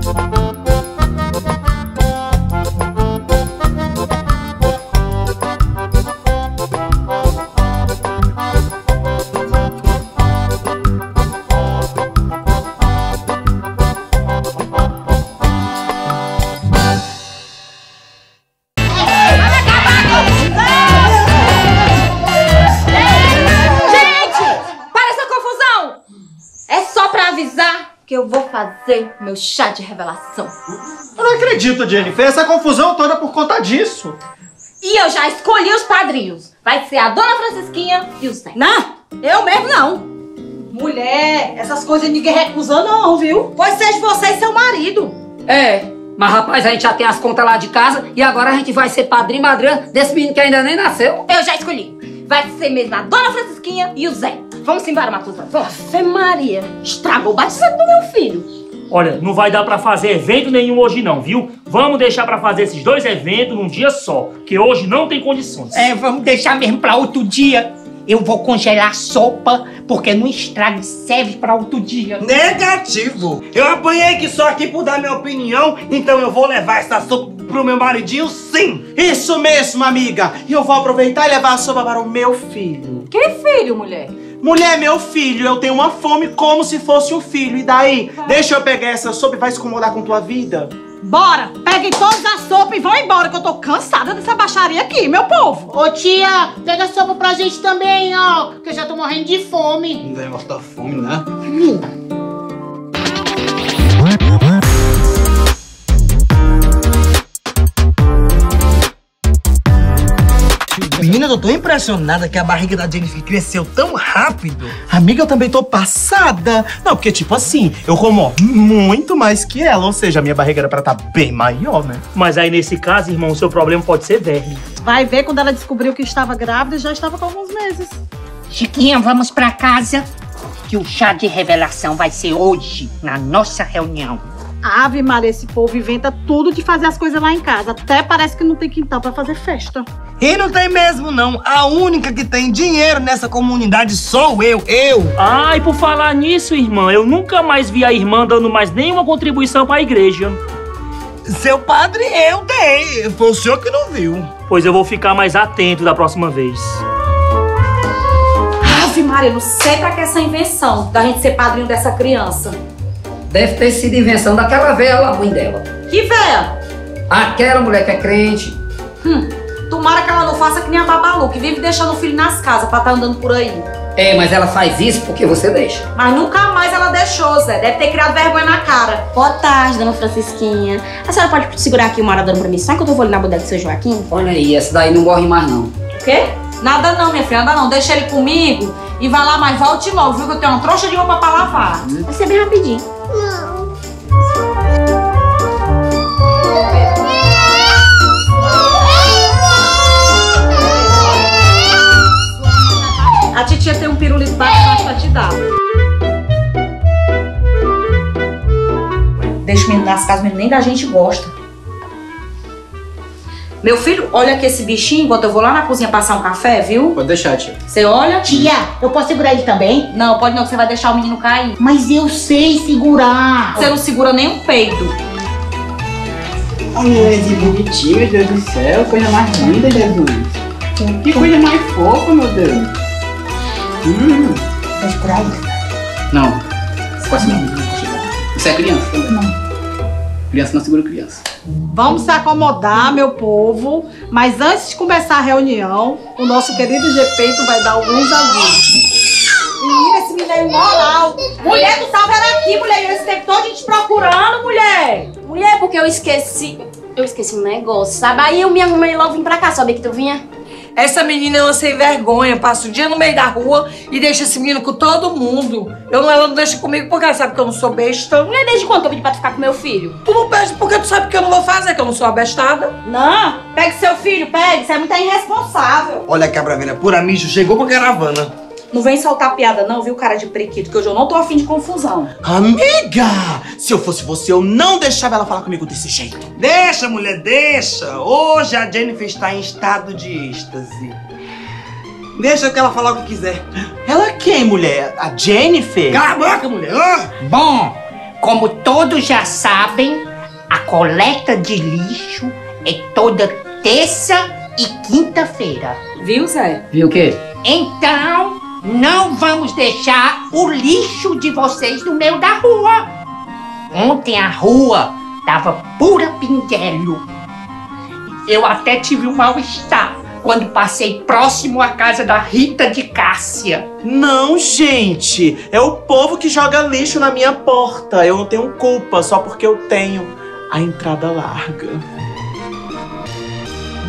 Gente, eu vou fazer meu chá de revelação. Eu não acredito, Jennifer. Essa confusão toda por conta disso. E eu já escolhi os padrinhos. Vai ser a Dona Francisquinha e o Zé. Não, eu mesmo não. Mulher, essas coisas ninguém recusa não, viu? Pois seja você e seu marido. É, mas rapaz, a gente já tem as contas lá de casa e agora a gente vai ser padrinho e madrinha desse menino que ainda nem nasceu. Eu já escolhi. Vai ser mesmo a Dona Francisquinha e o Zé. Vamos embora, Matusa. Vamos. Fé Maria, estragou o batizado do meu filho. Olha, não vai dar pra fazer evento nenhum hoje não, viu? Vamos deixar pra fazer esses dois eventos num dia só, que hoje não tem condições. É, vamos deixar mesmo pra outro dia. Eu vou congelar a sopa, porque não estraga e serve pra outro dia. Negativo! Eu apanhei aqui só aqui por dar minha opinião, então eu vou levar essa sopa pro meu maridinho sim! Isso mesmo, amiga. E eu vou aproveitar e levar a sopa para o meu filho. Que filho, mulher? Mulher, meu filho, eu tenho uma fome como se fosse um filho. E daí? Deixa eu pegar essa sopa e vai se incomodar com tua vida. Bora, peguem todas as sopas e vão embora, que eu tô cansada dessa baixaria aqui, meu povo. Ô tia, pega sopa pra gente também, ó, que eu já tô morrendo de fome. Não deve gostar fome, né? Menina, eu tô tão impressionada que a barriga da Jennifer cresceu tão rápido. Amiga, eu também tô passada. Não, porque tipo assim, eu como muito mais que ela. Ou seja, a minha barriga era pra estar bem maior, né? Mas aí nesse caso, irmão, o seu problema pode ser verme. Vai ver quando ela descobriu que estava grávida e já estava com alguns meses. Chiquinha, vamos pra casa, que o chá de revelação vai ser hoje, na nossa reunião. Ave Maria, esse povo inventa tudo de fazer as coisas lá em casa. Até parece que não tem quintal pra fazer festa. E não tem mesmo, não. A única que tem dinheiro nessa comunidade sou eu. Eu. Ah, e por falar nisso, irmã, eu nunca mais vi a irmã dando mais nenhuma contribuição pra igreja. Seu padre, eu dei. Foi o senhor que não viu. Pois eu vou ficar mais atento da próxima vez. Ave Maria, não sei pra que essa invenção da gente ser padrinho dessa criança. Deve ter sido invenção daquela velha lá ruim dela. Que véia! Aquela mulher que é crente. Hum, tomara que ela não faça que nem a Babalu, que vive deixando o filho nas casas pra estar andando por aí. É, mas ela faz isso porque você deixa. Mas nunca mais ela deixou, Zé. Deve ter criado vergonha na cara. Boa tarde, dona Francisquinha. A senhora pode segurar aqui uma hora dando pra mim, só enquanto eu vou ali na bodega do seu Joaquim? Olha aí, essa daí não morre mais não. O quê? Nada não, minha filha, nada não. Deixa ele comigo e vai lá, mas volte logo, viu? Que eu tenho uma trouxa de roupa pra lavar. Vai ser bem rapidinho. A titia tem um pirulito baixo pra te dar. Deixa o menino nas casas, o menino nem da gente gosta. Meu filho, olha aqui esse bichinho enquanto eu vou lá na cozinha passar um café, viu? Pode deixar, tia. Você olha? Tia, eu posso segurar ele também? Não, pode não, que você vai deixar o menino cair. Mas eu sei segurar. Você não segura nem um peido. Olha esse bonitinho, meu Deus do céu. Coisa mais linda, Jesus. Que coisa mais fofa, meu Deus. Hum. Segurar ele. Não. Quase não. Isso é criança também. Criança não segura criança. Vamos se acomodar, meu povo. Mas antes de começar a reunião, o nosso querido Gepeito vai dar alguns avisos. Menina, esse menino é imoral. Mulher, tu tava era aqui, mulher. Esse tempo todo a gente procurando, mulher. Mulher, porque eu esqueci. Eu esqueci um negócio, sabe? Aí eu me arrumei logo vim pra cá, sabia que tu vinha? Essa menina ela sem vergonha, passa o dia no meio da rua e deixa esse menino com todo mundo. Eu não, ela não deixa comigo porque ela sabe que eu não sou besta. Mulher, desde quando eu pedi pra tu ficar com meu filho? Tu não pede porque tu sabe que eu não vou fazer, que eu não sou abestada. Não, pegue seu filho, pegue. Você é muito irresponsável. Olha a cabra velha, pura mijo, chegou com a caravana. Não vem soltar piada não, viu, cara de prequito, que hoje eu não tô afim de confusão. Amiga! Se eu fosse você, eu não deixava ela falar comigo desse jeito. Deixa, mulher, deixa. Hoje a Jennifer está em estado de êxtase. Deixa que ela falar o que quiser. Ela é quem, mulher? A Jennifer? Cala a boca, mulher. Ah! Bom, Como todos já sabem, a coleta de lixo é toda terça e quinta-feira. Viu, Zé? Viu o quê? Então, não vamos deixar o lixo de vocês no meio da rua. Ontem a rua tava pura pinguelo. Eu até tive um mal-estar quando passei próximo à casa da Rita de Cássia. Não, gente. É o povo que joga lixo na minha porta. Eu não tenho culpa só porque eu tenho a entrada larga.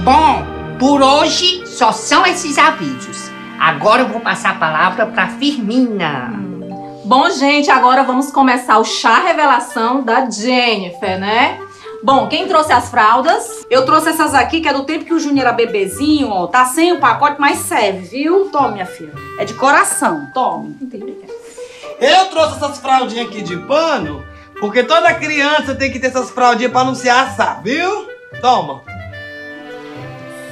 Bom, por hoje só são esses avisos. Agora eu vou passar a palavra para Firmina. Bom, gente, agora vamos começar o chá revelação da Jennifer, né? Bom, quem trouxe as fraldas? Eu trouxe essas aqui, que é do tempo que o Júnior era bebezinho, ó. Tá sem o pacote, mas serve, viu? Tome, minha filha. É de coração, tome. Eu trouxe essas fraldinhas aqui de pano, porque toda criança tem que ter essas fraldinhas pra não se assar, viu? Toma.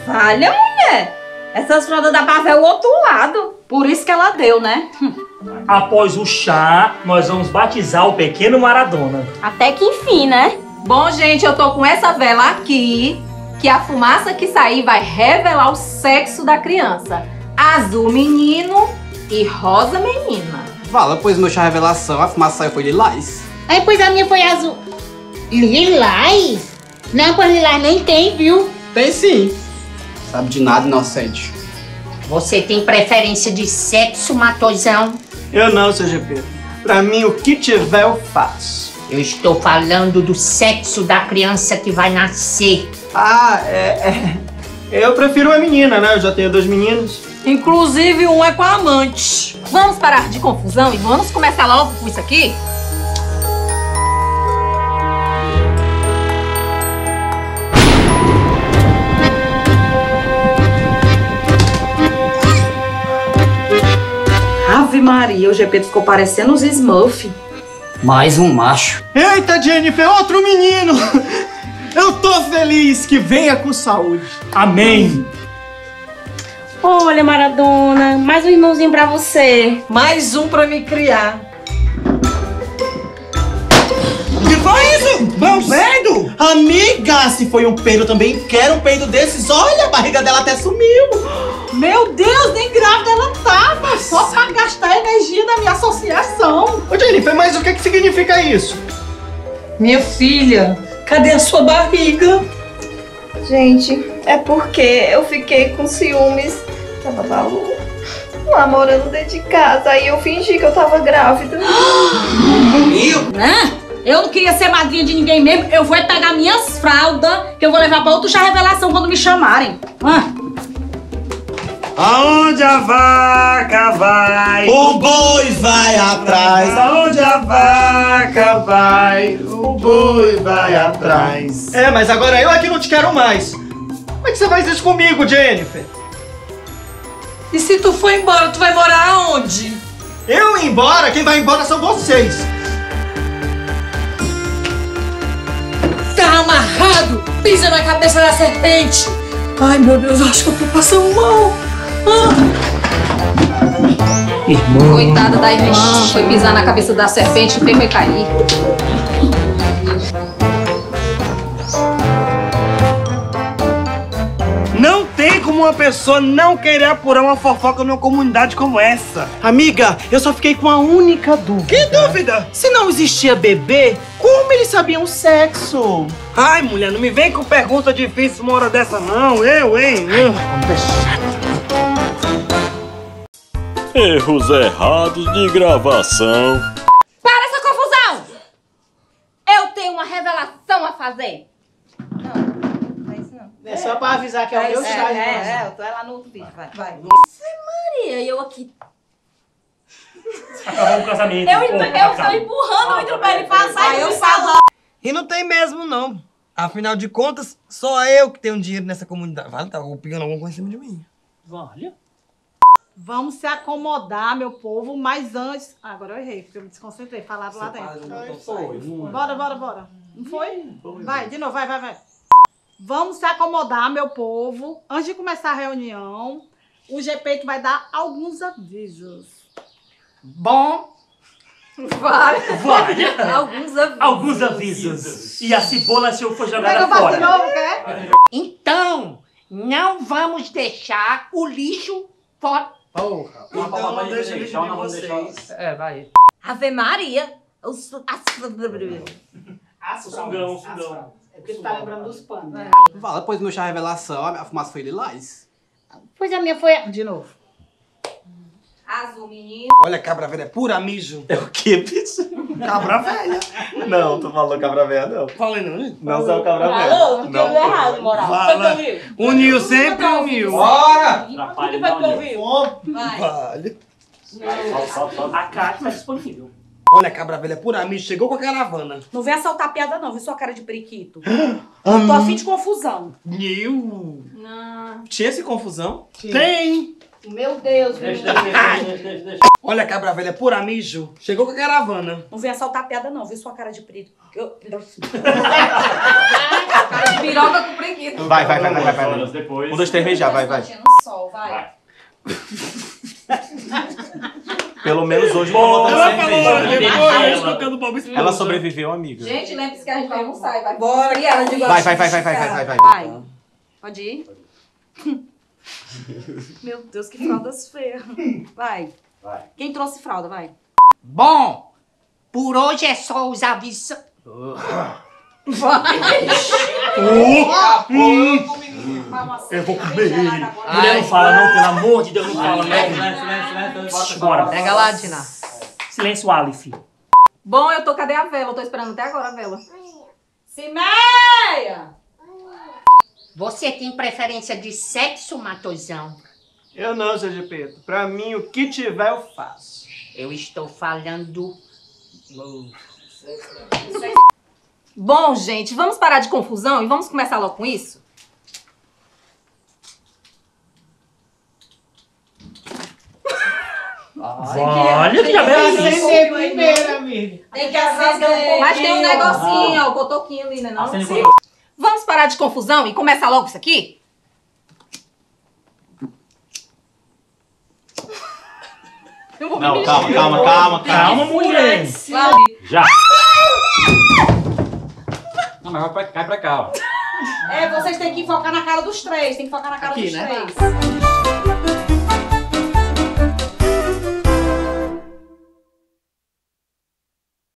Olha, mulher! Essas fraldas dá pra ver o outro lado. Por isso que ela deu, né? Após o chá, nós vamos batizar o pequeno Maradona. Até que enfim, né? Bom, gente, eu tô com essa vela aqui, que a fumaça que sair vai revelar o sexo da criança. Azul menino e rosa menina. Vala, pois meu chá revelação, a fumaça saiu foi lilás. Aí, pois a minha foi azul. Lilás? Não, pois lilás nem tem, viu? Tem sim. Sabe de nada, inocente. Você tem preferência de sexo, Matosão? Eu não, seu GP. Pra mim, o que tiver eu faço. Eu estou falando do sexo da criança que vai nascer. Ah, é, é. Eu prefiro uma menina, né? Eu já tenho dois meninos. Inclusive, um é com a amante. Vamos parar de confusão e vamos começar logo com isso aqui? Ave Maria, o GP ficou parecendo os Smurf. Mais um macho. Eita, Jennifer, outro menino! Eu tô feliz que venha com saúde. Amém. Olha, Maradona, mais um irmãozinho pra você. Mais um pra me criar. Meu peido? Amiga, se foi um peido também, quero um peido desses. Olha, a barriga dela até sumiu. Meu Deus, nem grávida ela tava. Só pra gastar a energia da minha associação. Ô, Jennifer, mas o que, que significa isso? Minha filha, cadê a sua barriga? Gente, é porque eu fiquei com ciúmes. Tava Balu lá morando dentro de casa. Aí eu fingi que eu tava grávida. Né? Eu não queria ser madrinha de ninguém mesmo. Eu vou é pegar minhas fraldas, que eu vou levar pra outro chá revelação quando me chamarem. Ah. Aonde a vaca vai? O boi vai atrás. Aonde a vaca vai? O boi vai atrás. É, mas agora eu aqui não te quero mais. Como é que você faz isso comigo, Jennifer? E se tu for embora, tu vai morar aonde? Eu ir embora? Quem vai embora são vocês. Tá amarrado! Pisa na cabeça da serpente! Ai, meu Deus, acho que eu tô passando mal. Irmão. Coitada da irmã, foi pisar na cabeça da serpente e fez foi cair. Como uma pessoa não querer apurar uma fofoca numa comunidade como essa. Amiga, eu só fiquei com a única dúvida. Que dúvida? Se não existia bebê, como eles sabiam o sexo? Ai, mulher, não me vem com pergunta difícil uma hora dessa, não. Eu, hein? Erros errados de gravação. Para essa confusão! Eu tenho uma revelação a fazer. É só pra avisar que é o meu chá. É, irmãzinha. é, eu tô lá no outro vídeo, vai. Vai. Maria, e eu aqui. Acabou o casamento. Eu, Pô, eu acabou. estou empurrando o outro pra ele passar e eu eu falo. E não tem mesmo, não. Afinal de contas, só eu que tenho dinheiro nessa comunidade. Vale, tá pegando alguma coisa em cima de mim. Olha. Vamos se acomodar, meu povo, mas antes. Ah, agora eu errei, porque eu me desconcentrei. Falaram lá dentro. Bora, bora, bora. Não foi? Vai, de novo, vai, vai, vai. Vamos se acomodar, meu povo. Antes de começar a reunião, o GP vai dar alguns avisos. Bom, Vai. Vai. Alguns avisos. Alguns avisos. E a cebola se eu for jogada de fora. novo, quer? Então, não vamos deixar o lixo fora. Porra. Então não deixa o lixo de vocês. É, vai. Ave Maria. Os- as- Sungão, sungão. É porque tu tá lembrando dos panos. né? Fala, pois meu chá revelação, a fumaça foi lilás. Pois a minha foi. De novo. Azul, menino. Olha, cabra velha, é pura mijo. É o quê, bicho? Cabra velha. Não, tu falou cabra velha, não. Falei não, né? Não sou cabra velha. Falou, tu Não. deu errado, moral. Fala. Uniu sempre uniu. Bora! Atrapalha, não. Vale. A carta tá disponível. Olha, cabra velha, é pura mijo. Chegou com a caravana. Não vem assaltar a piada, não, viu sua cara de periquito. Hum. Tô afim de confusão. Nil. Não. Tinha essa confusão? Tem. Meu Deus, Deixa, menino. deixa, deixa, deixa, deixa. Olha, cabra velha, é pura mijo. Chegou com a caravana. Não vem assaltar a piada, não, viu sua cara de periquito. Eu- Cara de piroca com preguiça. Vai, vai, vai, vai, vai. vai. Horas depois. Um, dois, três, já, vai, vai. No sol, vai. Pelo menos hoje tô botando Ela falou depois, tocando Bob Esponja. Ela sobreviveu, amiga. Gente, lembre-se que a gente vai almoçar e vai Bora, cara de Vai, vai, vai, vai, vai, vai, vai, vai. Vai. Pode ir? Meu Deus, que fraldas feias. Vai. Vai. Quem trouxe fralda, vai. Bom, por hoje é só os avisos. Eu vou comer ele. Mulher não fala não, pelo amor de Deus, não fala não. Bora. Pega lá, Dina. Silêncio, Aleph. Bom, eu tô. Cadê a vela? Eu tô esperando até agora a vela. Cimeia! Você tem preferência de sexo, Matosão? Eu não, Zé Gepeto. Pra mim, o que tiver, eu faço. Eu estou falando. Bom, gente, vamos parar de confusão e vamos começar logo com isso? Olha que isso? Acender primeiro, amigo. Tem que acender. Mas tem um negocinho, ó, o cotoquinho ali, né? Não? Vamos parar de confusão e começar logo isso aqui? Não, calma, calma, calma, calma. Mulher. Já. Não, mas vai pra, cai pra cá, ó. É, vocês têm que focar na cara dos três. Tem que focar na cara Aqui, dos né? três.